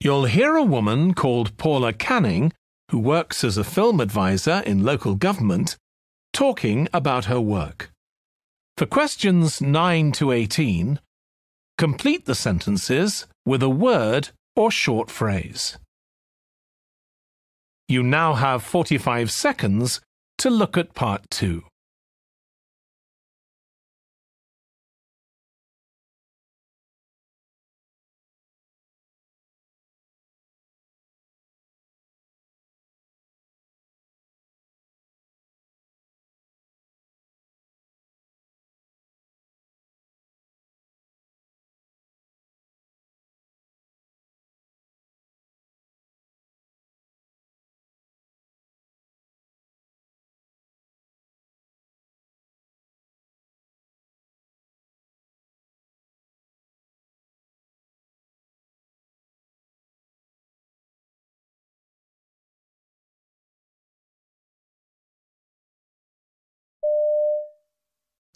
You'll hear a woman called Paula Canning, who works as a film advisor in local government, talking about her work. For questions 9 to 18, complete the sentences with a word or short phrase. You now have 45 seconds to look at part 2.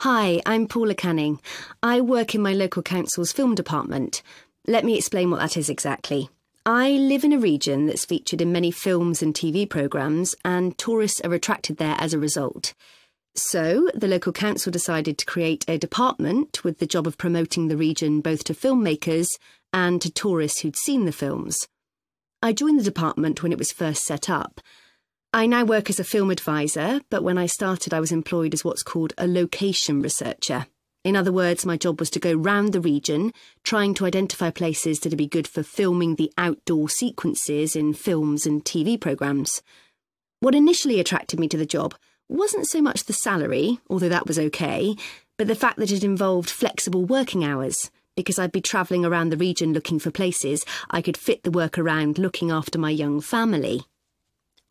Hi, I'm Paula Canning. I work in my local council's film department. Let me explain what that is exactly. I live in a region that's featured in many films and TV programmes, and tourists are attracted there as a result. So, the local council decided to create a department with the job of promoting the region both to filmmakers and to tourists who'd seen the films. I joined the department when it was first set up I now work as a film advisor, but when I started, I was employed as what's called a location researcher. In other words, my job was to go round the region, trying to identify places that'd be good for filming the outdoor sequences in films and TV programmes. What initially attracted me to the job wasn't so much the salary, although that was okay, but the fact that it involved flexible working hours. Because I'd be travelling around the region looking for places, I could fit the work around looking after my young family.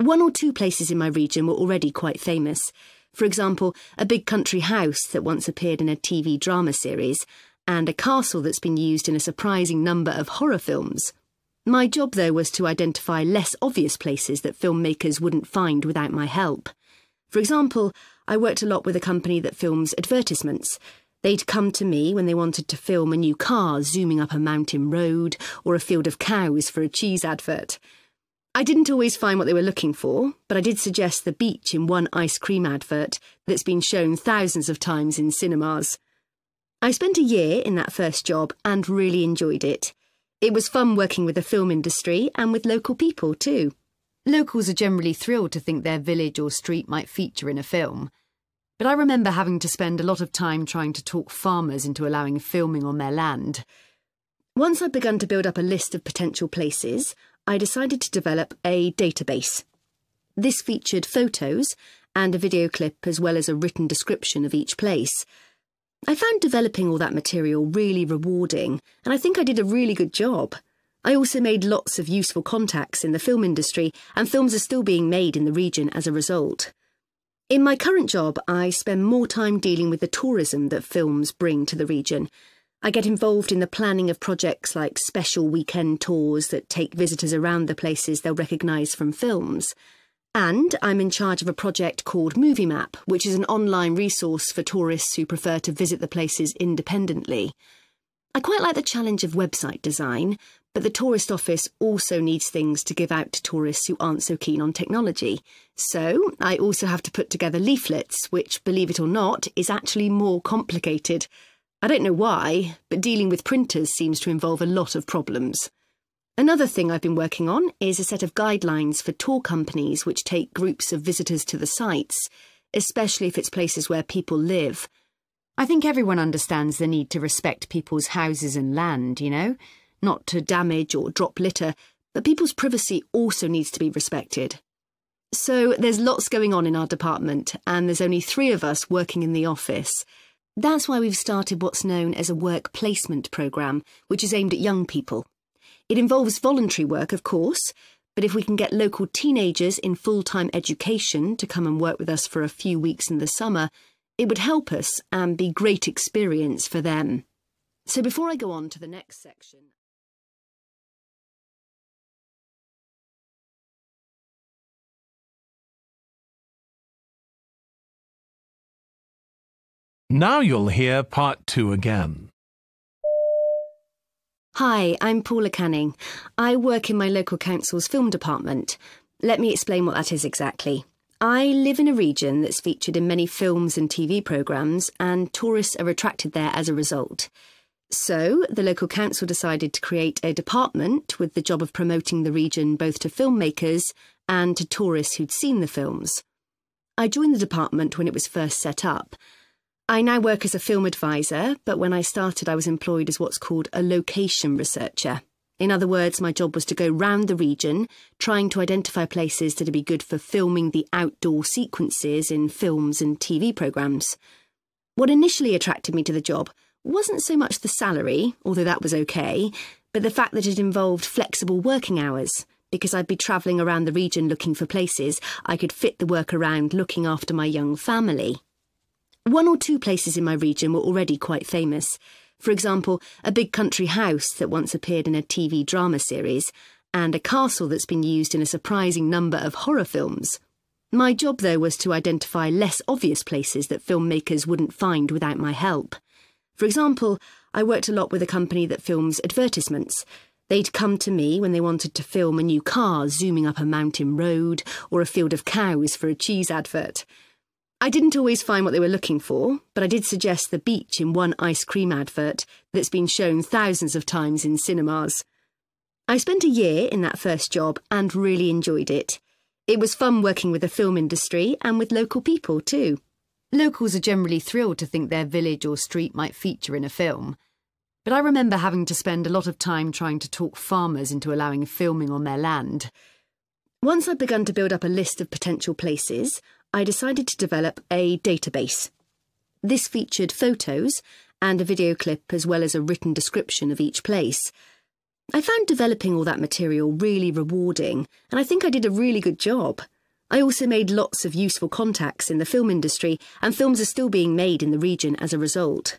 One or two places in my region were already quite famous. For example, a big country house that once appeared in a TV drama series, and a castle that's been used in a surprising number of horror films. My job, though, was to identify less obvious places that filmmakers wouldn't find without my help. For example, I worked a lot with a company that films advertisements. They'd come to me when they wanted to film a new car zooming up a mountain road or a field of cows for a cheese advert. I didn't always find what they were looking for, but I did suggest the beach in one ice cream advert that's been shown thousands of times in cinemas. I spent a year in that first job and really enjoyed it. It was fun working with the film industry and with local people too. Locals are generally thrilled to think their village or street might feature in a film. But I remember having to spend a lot of time trying to talk farmers into allowing filming on their land. Once I'd begun to build up a list of potential places, I decided to develop a database. This featured photos and a video clip as well as a written description of each place. I found developing all that material really rewarding, and I think I did a really good job. I also made lots of useful contacts in the film industry, and films are still being made in the region as a result. In my current job, I spend more time dealing with the tourism that films bring to the region, I get involved in the planning of projects like special weekend tours that take visitors around the places they'll recognise from films. And I'm in charge of a project called Movie Map, which is an online resource for tourists who prefer to visit the places independently. I quite like the challenge of website design, but the tourist office also needs things to give out to tourists who aren't so keen on technology. So I also have to put together leaflets, which, believe it or not, is actually more complicated. I don't know why, but dealing with printers seems to involve a lot of problems. Another thing I've been working on is a set of guidelines for tour companies which take groups of visitors to the sites, especially if it's places where people live. I think everyone understands the need to respect people's houses and land, you know? Not to damage or drop litter, but people's privacy also needs to be respected. So there's lots going on in our department, and there's only three of us working in the office. That's why we've started what's known as a work placement programme, which is aimed at young people. It involves voluntary work, of course, but if we can get local teenagers in full time education to come and work with us for a few weeks in the summer, it would help us and be great experience for them. So before I go on to the next section. Now you'll hear part two again. Hi, I'm Paula Canning. I work in my local council's film department. Let me explain what that is exactly. I live in a region that's featured in many films and TV programmes, and tourists are attracted there as a result. So, the local council decided to create a department with the job of promoting the region both to filmmakers and to tourists who'd seen the films. I joined the department when it was first set up. I now work as a film advisor, but when I started, I was employed as what's called a location researcher. In other words, my job was to go round the region, trying to identify places that would be good for filming the outdoor sequences in films and TV programmes. What initially attracted me to the job wasn't so much the salary, although that was okay, but the fact that it involved flexible working hours, because I'd be travelling around the region looking for places I could fit the work around looking after my young family. One or two places in my region were already quite famous. For example, a big country house that once appeared in a TV drama series, and a castle that's been used in a surprising number of horror films. My job, though, was to identify less obvious places that filmmakers wouldn't find without my help. For example, I worked a lot with a company that films advertisements. They'd come to me when they wanted to film a new car zooming up a mountain road or a field of cows for a cheese advert. I didn't always find what they were looking for, but I did suggest the beach in one ice cream advert that's been shown thousands of times in cinemas. I spent a year in that first job and really enjoyed it. It was fun working with the film industry and with local people too. Locals are generally thrilled to think their village or street might feature in a film. But I remember having to spend a lot of time trying to talk farmers into allowing filming on their land. Once I'd begun to build up a list of potential places, I decided to develop a database. This featured photos and a video clip as well as a written description of each place. I found developing all that material really rewarding, and I think I did a really good job. I also made lots of useful contacts in the film industry, and films are still being made in the region as a result.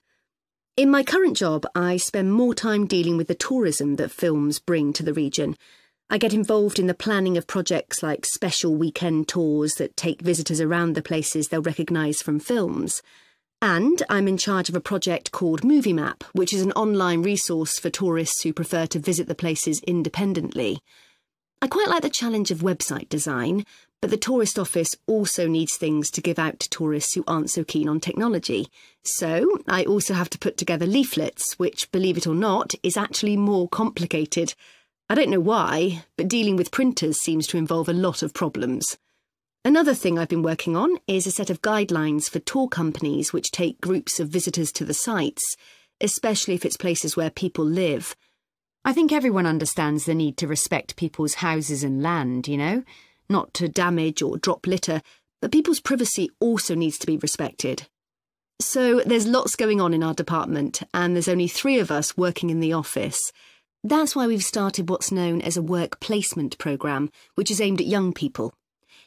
In my current job, I spend more time dealing with the tourism that films bring to the region. I get involved in the planning of projects like special weekend tours that take visitors around the places they'll recognise from films. And I'm in charge of a project called Movie Map, which is an online resource for tourists who prefer to visit the places independently. I quite like the challenge of website design, but the tourist office also needs things to give out to tourists who aren't so keen on technology. So I also have to put together leaflets, which, believe it or not, is actually more complicated. I don't know why, but dealing with printers seems to involve a lot of problems. Another thing I've been working on is a set of guidelines for tour companies which take groups of visitors to the sites, especially if it's places where people live. I think everyone understands the need to respect people's houses and land, you know? Not to damage or drop litter, but people's privacy also needs to be respected. So there's lots going on in our department, and there's only three of us working in the office. That's why we've started what's known as a work placement programme, which is aimed at young people.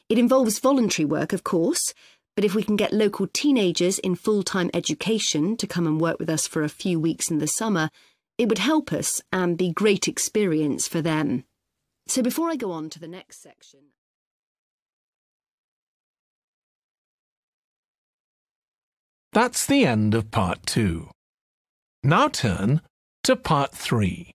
It involves voluntary work, of course, but if we can get local teenagers in full time education to come and work with us for a few weeks in the summer, it would help us and be great experience for them. So before I go on to the next section... That's the end of part two. Now turn to part three.